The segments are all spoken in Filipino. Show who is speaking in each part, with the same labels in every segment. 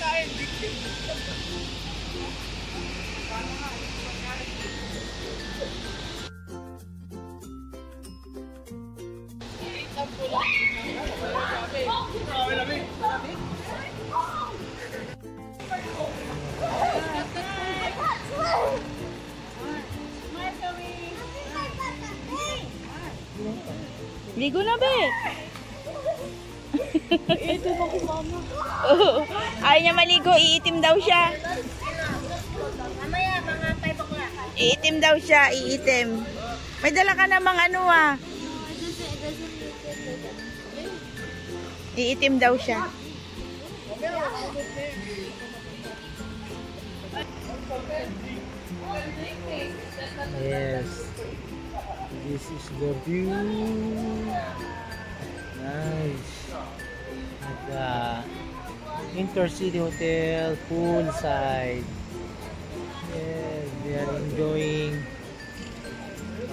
Speaker 1: Pagkain? Big
Speaker 2: Ligo na be.
Speaker 3: Ito ba ko mama?
Speaker 2: Oo. Ayaw niya maligo, iitim daw siya.
Speaker 3: Mamaya, mga 5 o'clock.
Speaker 2: Iitim daw siya, iitim. May dala ka namang ano ah. Iitim daw siya.
Speaker 1: Yes. This is the view. Nice. At the Intercity Hotel poolside. Yes, they are enjoying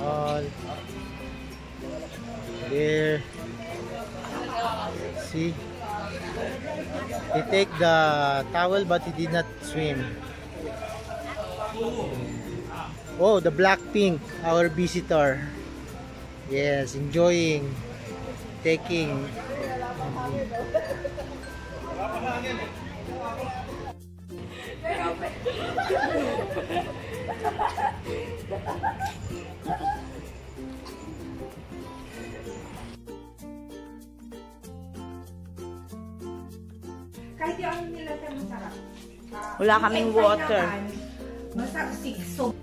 Speaker 1: all there. See? They take the towel but he did not swim. Oh, the Blackpink, our visitor. Yes, enjoying, taking.
Speaker 4: Kahit yung nila sa masarap. Ah,
Speaker 2: Wala kaming water.
Speaker 4: naman, Masaksik. So,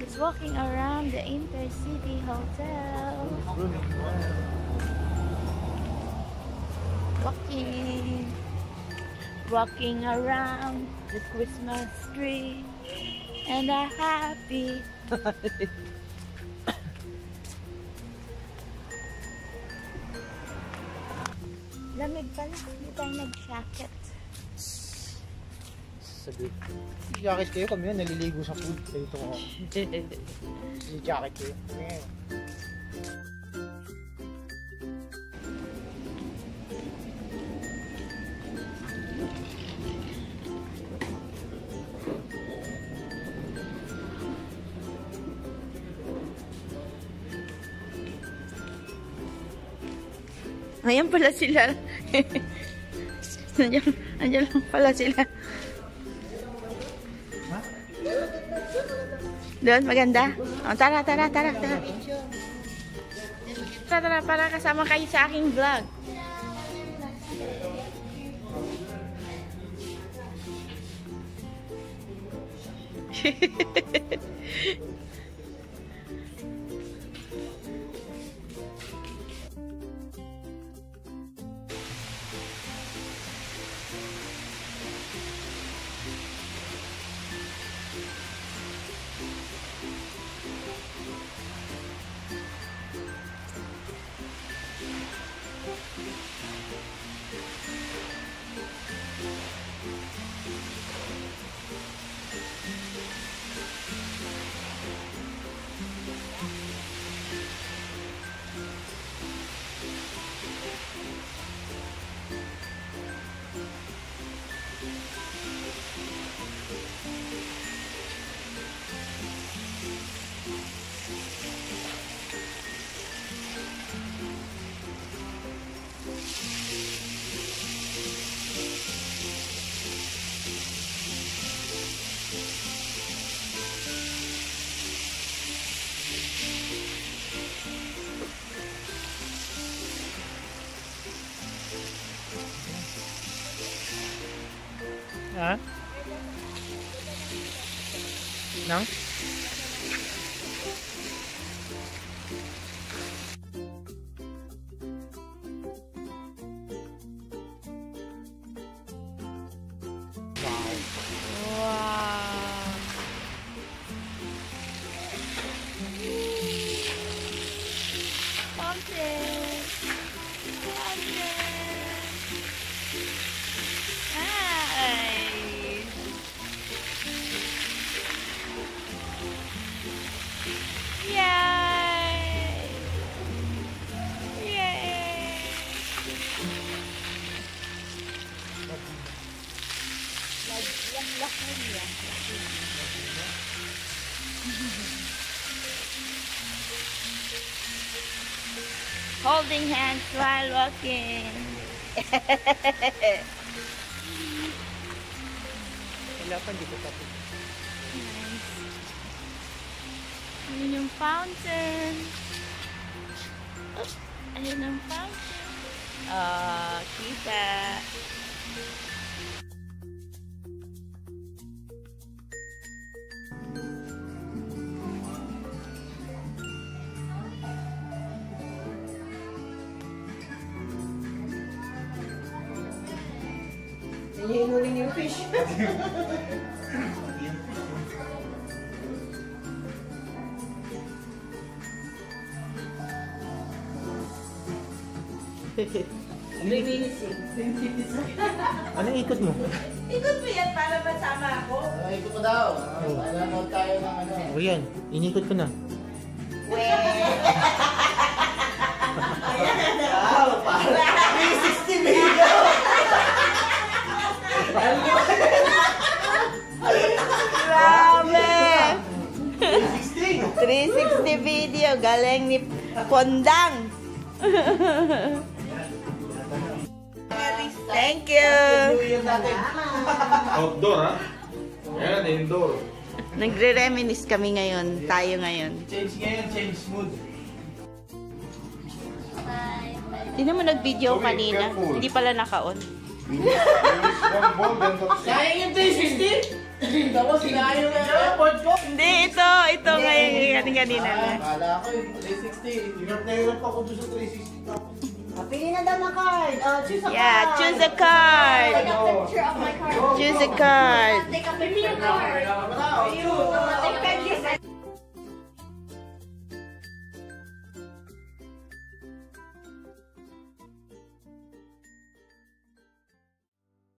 Speaker 2: Just walking around the Intercity Hotel. Walking, walking around the Christmas tree, and a happy. Lamig pala, hindi tayo nag-jacket.
Speaker 1: Sabi, jacket kayo kami yun, naliligo sa pool. Kayo ito ko. jacket kayo. Ngayon.
Speaker 2: Ayan pala sila. Andiyan, andiyan lang pala sila. Doon, maganda. O, tara, tara, tara, tara. Tara, tara, para kasama kayo sa aking vlog. hả nắng Wow. Wow. Holding hands while walking.
Speaker 1: Wala pa, ko tapos.
Speaker 2: Nice. Ayun yung fountain. Oh, ayun ang fountain. Ah, kita.
Speaker 1: Yung fish. Anong ikot mo?
Speaker 2: Ikot mo yan para masama ako.
Speaker 5: Ay, ito pa daw. Nanonood tayo ng ano.
Speaker 1: O yan, inikot ko na.
Speaker 5: Wow, 360 video.
Speaker 2: Galing ni Pondang. Thank you.
Speaker 6: Outdoor, ha? Ayan, indoor.
Speaker 2: Nagre-reminisce kami ngayon. Tayo ngayon.
Speaker 5: Change ngayon, change mood.
Speaker 2: Hindi naman nag-video kanina. Hindi pala naka-on.
Speaker 5: Sayang yung 360. Tapos na yung airport ko.
Speaker 2: Hindi, ito. Ito ngayon yung kanina na.
Speaker 5: Kala ko yung 360. Hirap na hirap ako doon sa 360. Tapos,
Speaker 3: Pili na daw ng card. Oh, choose a
Speaker 2: Yeah, choose a card.
Speaker 3: Take a picture of my card.
Speaker 2: Choose a card.
Speaker 3: Take a picture of the card.
Speaker 5: na.